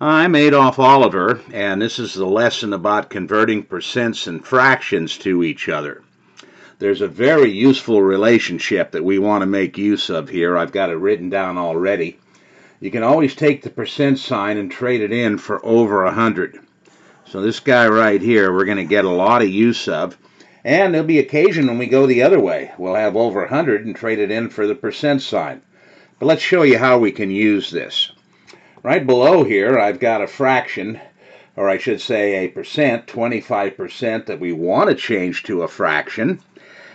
I'm Adolf Oliver, and this is the lesson about converting percents and fractions to each other. There's a very useful relationship that we want to make use of here. I've got it written down already. You can always take the percent sign and trade it in for over 100. So this guy right here, we're going to get a lot of use of. And there'll be occasion when we go the other way. We'll have over 100 and trade it in for the percent sign. But let's show you how we can use this. Right below here, I've got a fraction, or I should say a percent, 25% that we want to change to a fraction.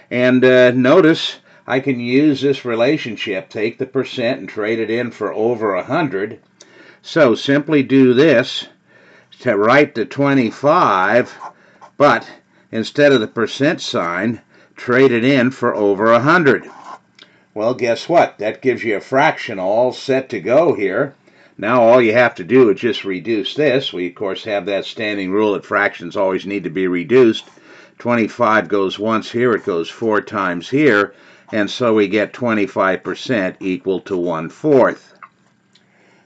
And uh, notice I can use this relationship, take the percent and trade it in for over 100. So simply do this to write the 25, but instead of the percent sign, trade it in for over 100. Well, guess what? That gives you a fraction all set to go here. Now all you have to do is just reduce this. We of course have that standing rule that fractions always need to be reduced. 25 goes once here, it goes four times here, and so we get 25% equal to 1 fourth.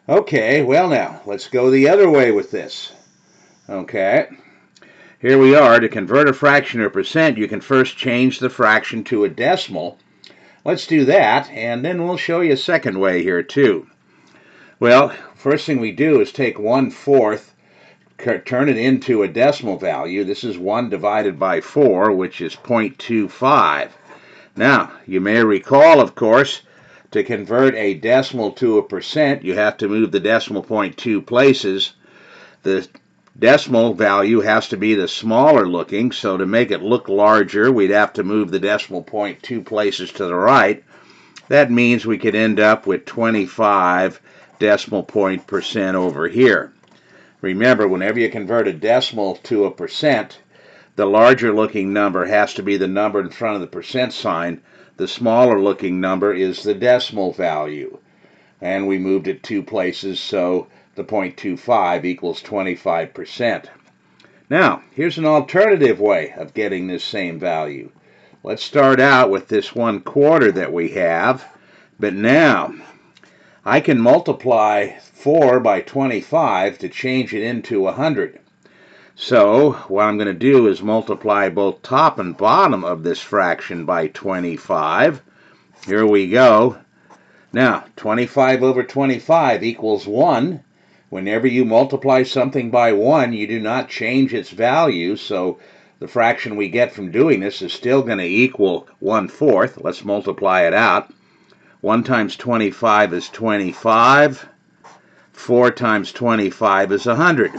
Okay, well now, let's go the other way with this. Okay, here we are. To convert a fraction or percent, you can first change the fraction to a decimal. Let's do that, and then we'll show you a second way here too. Well, first thing we do is take 1 fourth, turn it into a decimal value. This is 1 divided by 4, which is 0.25. Now, you may recall, of course, to convert a decimal to a percent, you have to move the decimal point two places. The decimal value has to be the smaller looking, so to make it look larger, we'd have to move the decimal point two places to the right. That means we could end up with 25 decimal point percent over here. Remember, whenever you convert a decimal to a percent, the larger looking number has to be the number in front of the percent sign. The smaller looking number is the decimal value. And we moved it two places, so the 0.25 equals 25%. Now, here's an alternative way of getting this same value. Let's start out with this one quarter that we have, but now I can multiply 4 by 25 to change it into 100. So what I'm going to do is multiply both top and bottom of this fraction by 25. Here we go. Now, 25 over 25 equals 1. Whenever you multiply something by 1, you do not change its value, so the fraction we get from doing this is still going to equal 1 fourth. Let's multiply it out. 1 times 25 is 25. 4 times 25 is 100.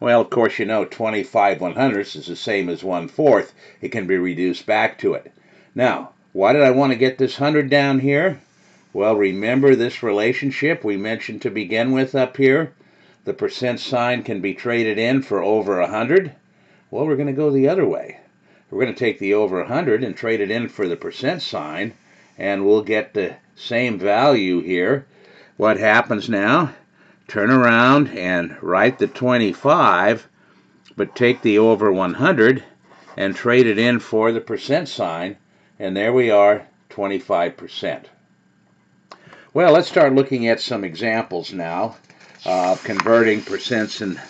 Well, of course, you know 25 one hundredths is the same as 1 fourth. It can be reduced back to it. Now, why did I want to get this 100 down here? Well, remember this relationship we mentioned to begin with up here? The percent sign can be traded in for over 100. Well, we're going to go the other way. We're going to take the over 100 and trade it in for the percent sign and we'll get the same value here. What happens now? Turn around and write the 25, but take the over 100 and trade it in for the percent sign, and there we are, 25%. Well, let's start looking at some examples now of converting percents and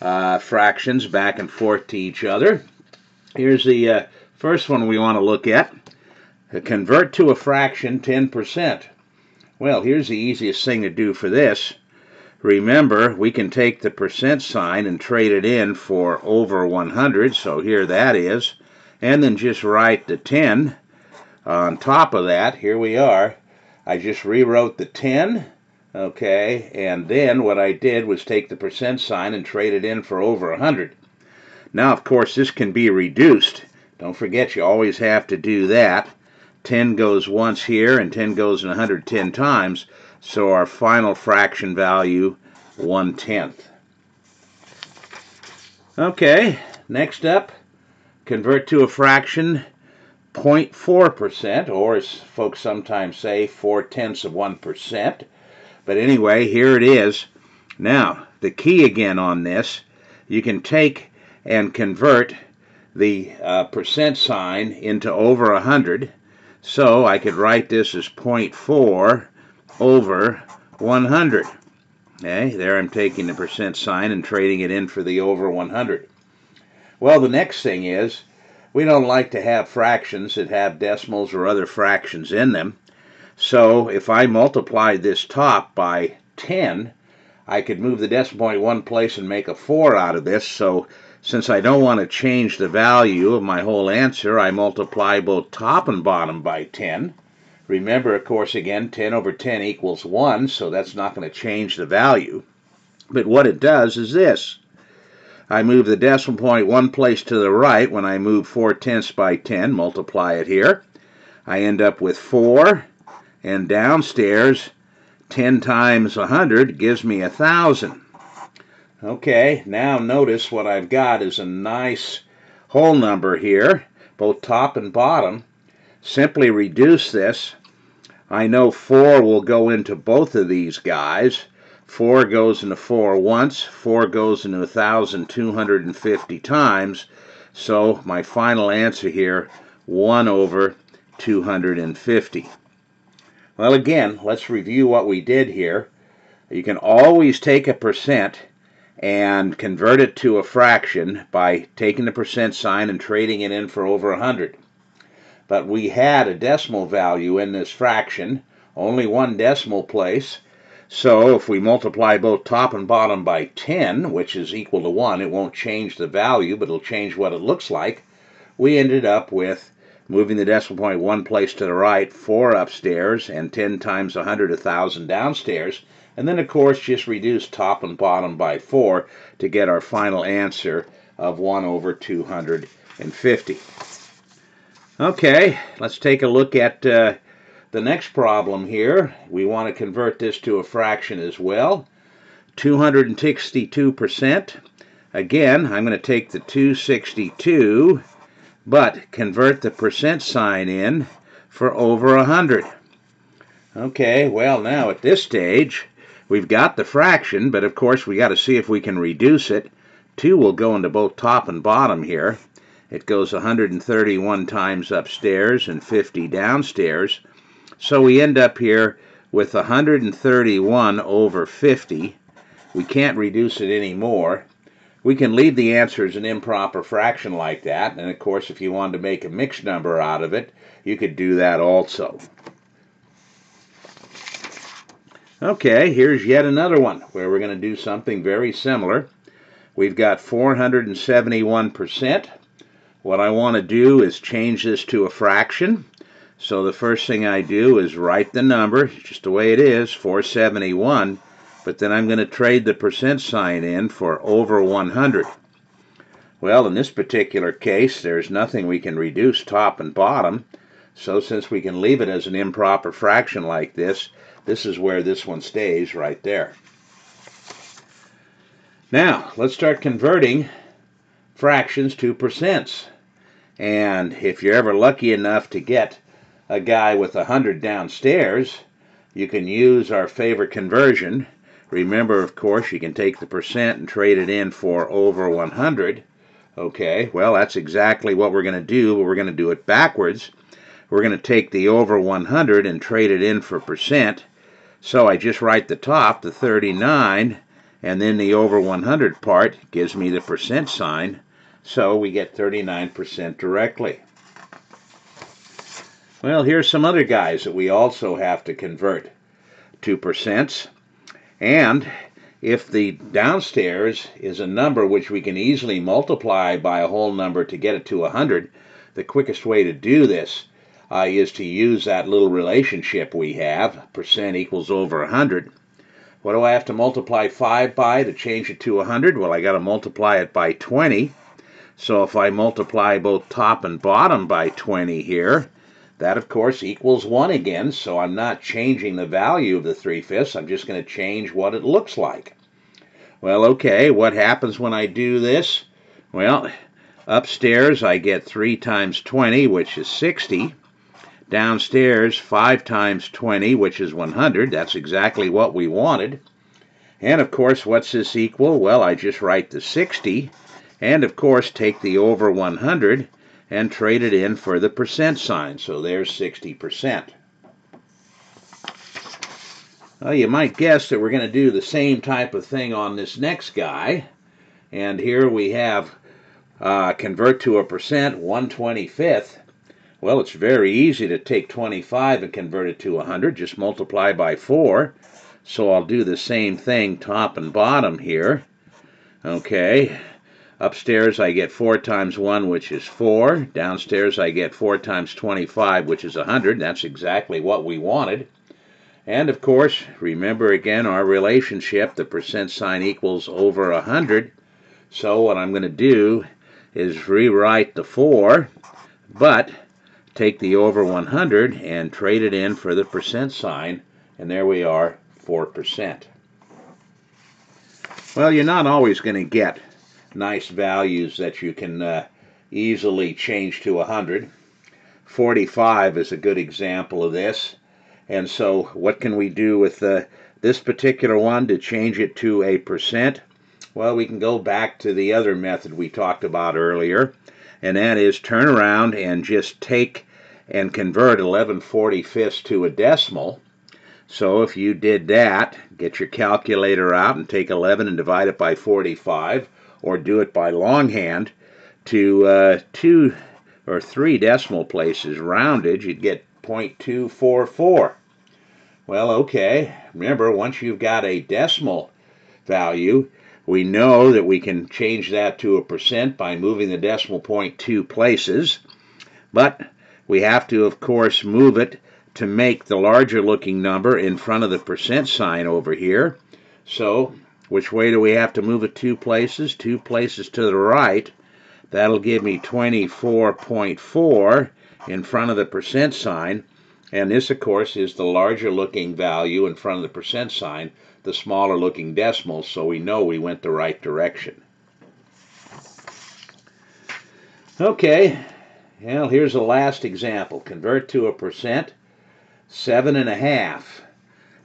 uh, fractions back and forth to each other. Here's the uh, first one we want to look at. Convert to a fraction 10%. Well, here's the easiest thing to do for this. Remember, we can take the percent sign and trade it in for over 100, so here that is, and then just write the 10 on top of that. Here we are. I just rewrote the 10, okay, and then what I did was take the percent sign and trade it in for over 100. Now, of course, this can be reduced. Don't forget, you always have to do that. 10 goes once here and 10 goes in 110 times, so our final fraction value, 1 tenth. Okay, next up, convert to a fraction 0.4%, or as folks sometimes say, 4 tenths of 1%. But anyway, here it is. Now, the key again on this, you can take and convert the uh, percent sign into over 100 so I could write this as 0.4 over 100. Okay, there I'm taking the percent sign and trading it in for the over 100. Well, the next thing is we don't like to have fractions that have decimals or other fractions in them. So if I multiply this top by 10, I could move the decimal point one place and make a 4 out of this. So since I don't want to change the value of my whole answer, I multiply both top and bottom by 10. Remember, of course, again, 10 over 10 equals 1, so that's not going to change the value. But what it does is this. I move the decimal point one place to the right when I move 4 tenths by 10, multiply it here. I end up with 4, and downstairs, 10 times 100 gives me 1,000. Okay, now notice what I've got is a nice whole number here, both top and bottom. Simply reduce this. I know 4 will go into both of these guys. 4 goes into 4 once, 4 goes into 1,250 times. So my final answer here, 1 over 250. Well, again, let's review what we did here. You can always take a percent and convert it to a fraction by taking the percent sign and trading it in for over 100. But we had a decimal value in this fraction, only one decimal place. So if we multiply both top and bottom by 10, which is equal to 1, it won't change the value, but it'll change what it looks like. We ended up with moving the decimal point one place to the right, 4 upstairs, and 10 times 100, 1,000 downstairs. And then, of course, just reduce top and bottom by 4 to get our final answer of 1 over 250. Okay, let's take a look at uh, the next problem here. We want to convert this to a fraction as well. 262%. Again, I'm going to take the 262 but convert the percent sign in for over 100. Okay, well now at this stage, we've got the fraction, but of course we got to see if we can reduce it. 2 will go into both top and bottom here. It goes 131 times upstairs and 50 downstairs. So we end up here with 131 over 50. We can't reduce it anymore we can leave the answer as an improper fraction like that. And of course, if you wanted to make a mixed number out of it, you could do that also. Okay, here's yet another one where we're going to do something very similar. We've got 471%. What I want to do is change this to a fraction. So the first thing I do is write the number, just the way it is, 471 but then I'm going to trade the percent sign in for over 100. Well, in this particular case, there's nothing we can reduce top and bottom, so since we can leave it as an improper fraction like this, this is where this one stays right there. Now, let's start converting fractions to percents. And if you're ever lucky enough to get a guy with 100 downstairs, you can use our favorite conversion Remember, of course, you can take the percent and trade it in for over 100. Okay, well, that's exactly what we're going to do, but we're going to do it backwards. We're going to take the over 100 and trade it in for percent. So I just write the top, the 39, and then the over 100 part gives me the percent sign. So we get 39% directly. Well, here's some other guys that we also have to convert to percents. And if the downstairs is a number which we can easily multiply by a whole number to get it to 100, the quickest way to do this uh, is to use that little relationship we have, percent equals over 100. What do I have to multiply 5 by to change it to 100? Well, I got to multiply it by 20. So if I multiply both top and bottom by 20 here, that, of course, equals 1 again, so I'm not changing the value of the 3 fifths. I'm just going to change what it looks like. Well, okay, what happens when I do this? Well, upstairs I get 3 times 20, which is 60. Downstairs, 5 times 20, which is 100. That's exactly what we wanted. And, of course, what's this equal? Well, I just write the 60. And, of course, take the over 100 and trade it in for the percent sign. So there's 60%. Well, you might guess that we're going to do the same type of thing on this next guy. And here we have uh, convert to a percent, 125th. Well, it's very easy to take 25 and convert it to 100. Just multiply by 4. So I'll do the same thing top and bottom here. Okay. Upstairs I get 4 times 1, which is 4. Downstairs I get 4 times 25, which is 100. That's exactly what we wanted. And of course, remember again our relationship, the percent sign equals over 100. So what I'm going to do is rewrite the 4, but take the over 100 and trade it in for the percent sign, and there we are, 4%. Well, you're not always going to get nice values that you can uh, easily change to 100. 45 is a good example of this. And so what can we do with uh, this particular one to change it to a percent? Well, we can go back to the other method we talked about earlier, and that is turn around and just take and convert 11 45ths to a decimal. So if you did that, get your calculator out and take 11 and divide it by 45, or do it by longhand to uh, two or three decimal places rounded, you'd get 0.244. Well, okay. Remember, once you've got a decimal value, we know that we can change that to a percent by moving the decimal point two places. But we have to, of course, move it to make the larger looking number in front of the percent sign over here. So, which way do we have to move it two places? Two places to the right. That'll give me 24.4 in front of the percent sign. And this, of course, is the larger looking value in front of the percent sign, the smaller looking decimal, so we know we went the right direction. Okay, well, here's the last example. Convert to a percent, seven and a half.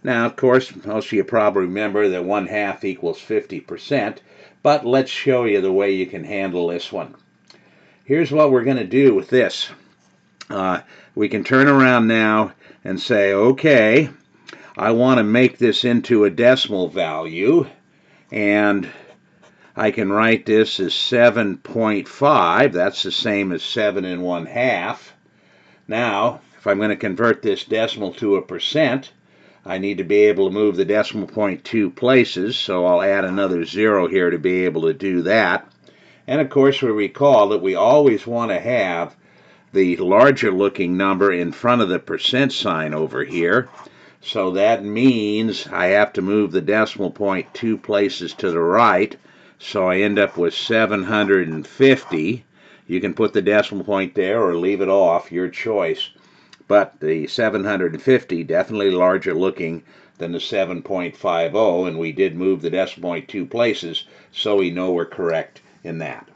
Now, of course, most of you probably remember that one half equals 50%, but let's show you the way you can handle this one. Here's what we're going to do with this. Uh, we can turn around now and say, okay, I want to make this into a decimal value, and I can write this as 7.5. That's the same as 7 and 1 half. Now, if I'm going to convert this decimal to a percent, I need to be able to move the decimal point two places, so I'll add another zero here to be able to do that. And of course, we recall that we always want to have the larger looking number in front of the percent sign over here. So that means I have to move the decimal point two places to the right. So I end up with 750. You can put the decimal point there or leave it off, your choice. But the 750 definitely larger looking than the 7.50 and we did move the decimal point two places so we know we're correct in that.